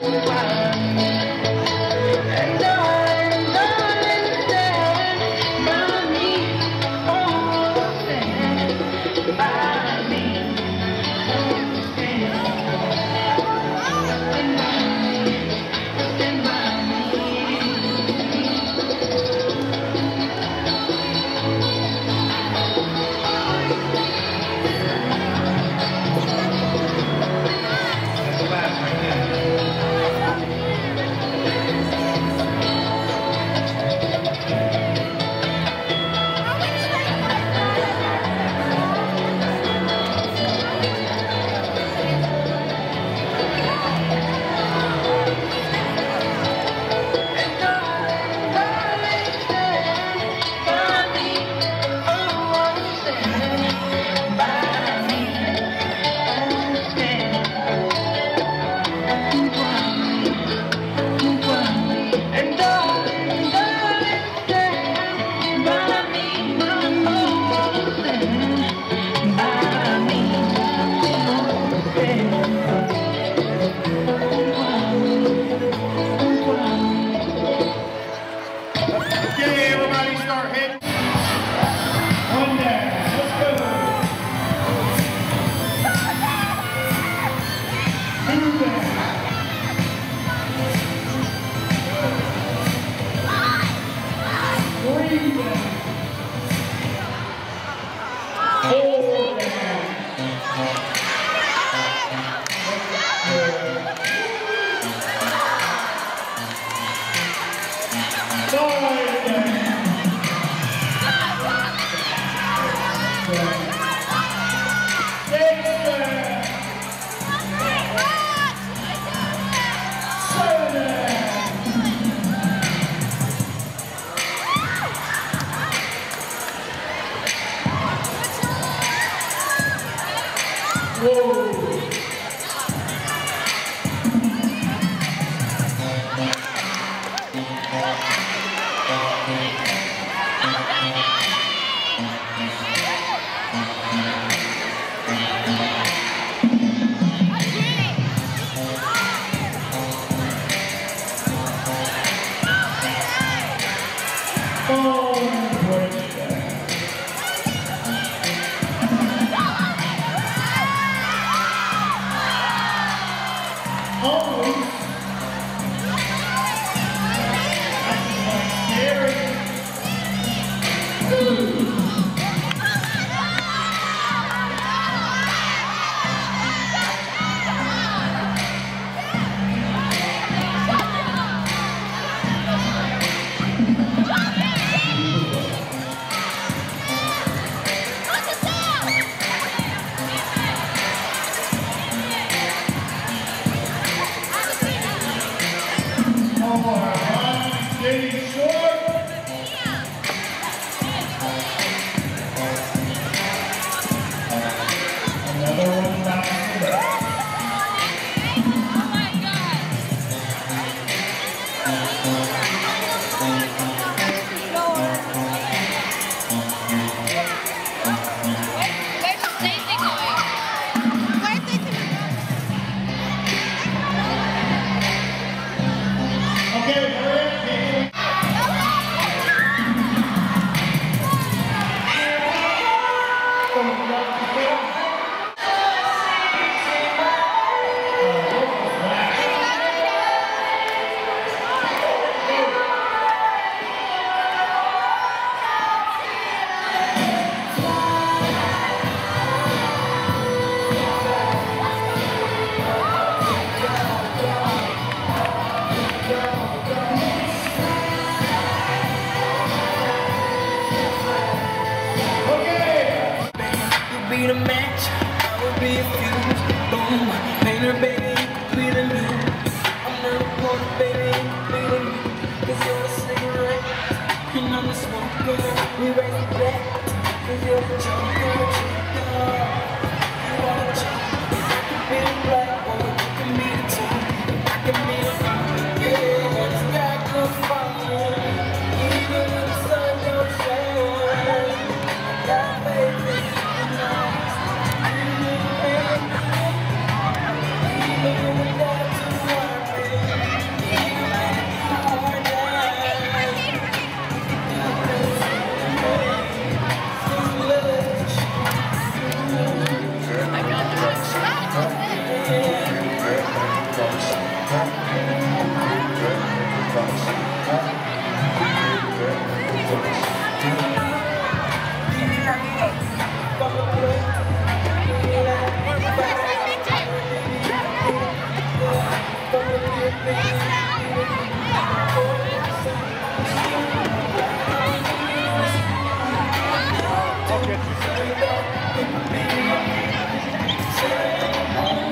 Wow. 네. be the match, I would be a fuse. Boom, painter, baby, you could be the new. I'm the reporter, baby, you could be the muse. Cause you're a cigarette, and I'm a smoker. We raise the bet, cause you're a joke. I'll get you.